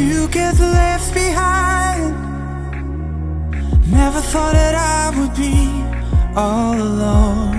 You get left behind. Never thought that I would be all alone.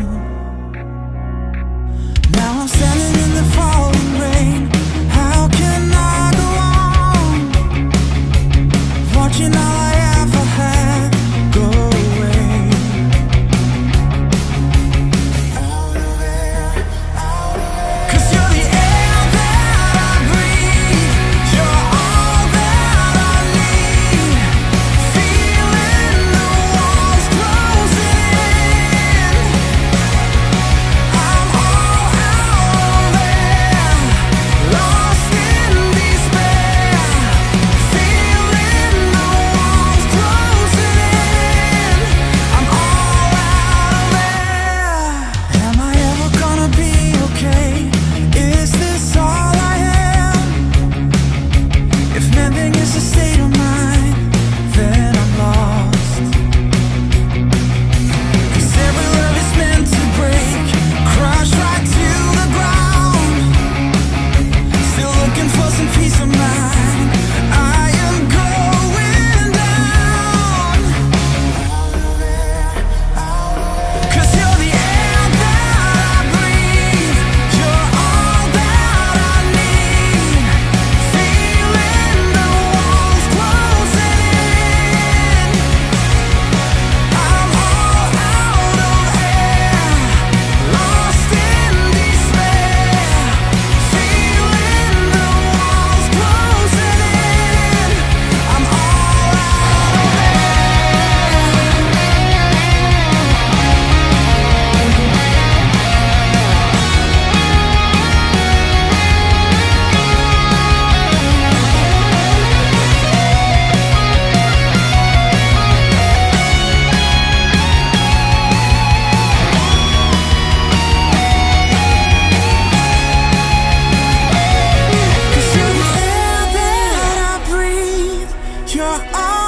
Mending is a state You're